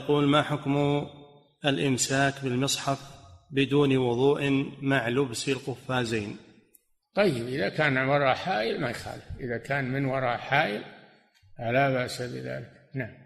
يقول ما حكم الإمساك بالمصحف بدون وضوء مع لبس القفازين؟ طيب إذا كان وراء حائل ما يخالف. إذا كان من وراء حائل فلا بأس بذلك. نعم.